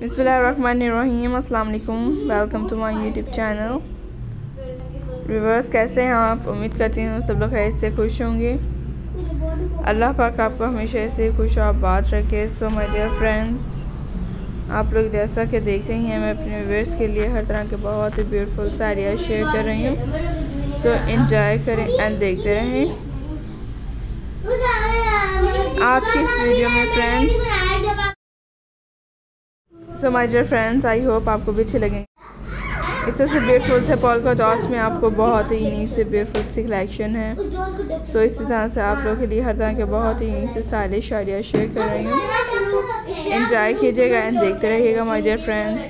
बिस्मिल्लाहिर्रहमानिर्रहीम अस्सलाम वालेकुम welcome to my YouTube channel. Reverse कैसे हैं आप? उम्मीद करती हूँ सब लोग खैर से खुश होंगे। अल्लाह पाक आपको हमेशा ऐसे खुश आबाद रखे। सो माय डियर फ्रेंड्स आप लोग जैसा कि देख रही हैं, मैं अपने व्यूवर्स के लिए हर तरह के बहुत ही ब्यूटीफुल साड़ियाँ शेयर कर रही हूँ। सो इन्जॉय करें एंड देखते रहें। आज की इस वीडियो में friends so my dear friends I hope आपको भी अच्छे लगेंगे इस तरह से ब्यूटीफुल से पॉल का डॉट्स में आपको बहुत ही यूनिक से ब्यूटीफुल सी कलेक्शन है। सो so, इसी तरह से आप लोगों के लिए हर तरह के बहुत ही यूनिक से सारे शादियाँ शेयर कर रही हूँ। इन्जॉय कीजिएगा एंड देखते रहिएगा माई डियर फ्रेंड्स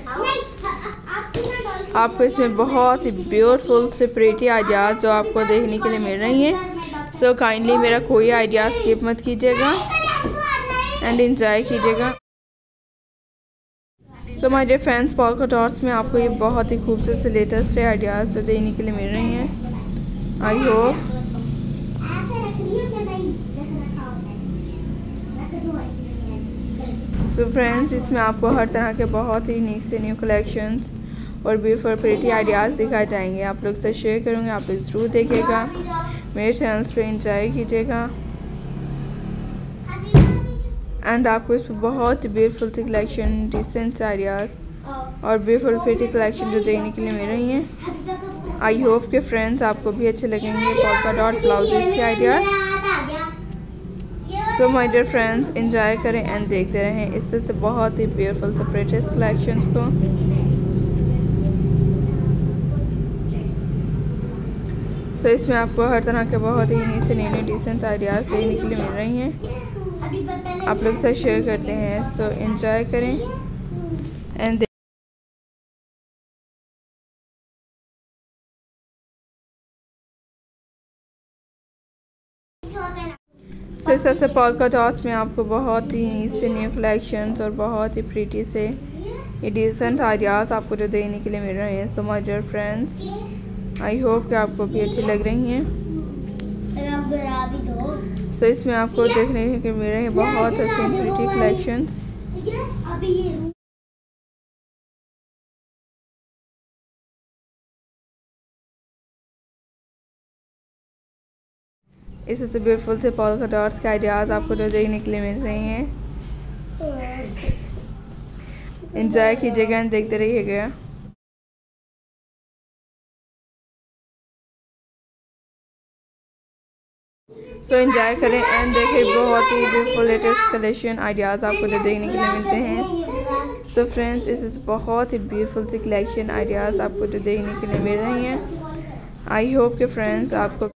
आपको इसमें बहुत ही ब्यूटीफुल से प्रेटी आइडियाज़ जो आपको देखने के लिए मिल रही हैं। सो so, काइंडली मेरा कोई आइडिया स्किप मत कीजिएगा। एंड इंजॉय कीजिएगा। So my dear friends polka dots में आपको ये बहुत ही खूबसूरत से लेटेस्ट आइडियाज़ जो देने के लिए मिल रही हैं। आई होप सो फ्रेंड्स इसमें आपको हर तरह के बहुत ही नीक से न्यू कलेक्शंस और ब्यूटीफुल प्रिटी आइडियाज़ दिखाए जाएँगे। आप लोग से शेयर करूँगी, आप लोग ज़रूर देखिएगा। मेरे चैनल्स पे इंजॉय कीजिएगा। एंड आपको इसमें बहुत ब्यूटीफुल सी कलेक्शन डिसेंट आइडियाज़ और ब्यूटीफुल फिटी कलेक्शन जो देखने के लिए मिल रही हैं। आई होप के फ्रेंड्स आपको भी अच्छे लगेंगे पॉपा डॉट ब्लाउजेस के ideas so my dear friends enjoy करें एंड देखते रहें। इस तरह से बहुत ही ब्यूटीफुल से प्रेटेस्ट कलेक्शंस को। सो so, इसमें आपको हर तरह के बहुत ही नीचे नई नई डिसेंट आइडियाज़ देखने के लिए मिल रही हैं। आप लोग साथ शेयर करते हैं सो इन्जॉय करें। एंड सो इस से पॉल का डॉट्स में आपको बहुत ही से न्यू कलेक्शंस और बहुत ही प्रीटी से ये डिसेंट आइडियाज़ आपको जो देने के लिए मिल रहे हैं। So my dear friends I hope कि आपको भी अच्छी लग रही हैं। सो इसमें आपको देखने के मिल रहे हैं बहुत अच्छे प्रिटी कलेक्शंस इस से ब्यूटीफुल से पॉल का डॉट्स के आइडियाज़ आपको जो देखने के लिए मिल रहे हैं. इंजॉय कीजिएगा देखते रहिएगा. सो एंजॉय करें एंड देखें बहुत ही ब्यूटीफुल लेटेस्ट कलेक्शन आइडियाज़ आपको जो देखने के लिए मिलते हैं। सो फ्रेंड्स इस बहुत ही ब्यूटीफुल सी कलेक्शन आइडियाज़ आपको जो देखने के लिए मिल रही हैं। आई होप के फ्रेंड्स आपको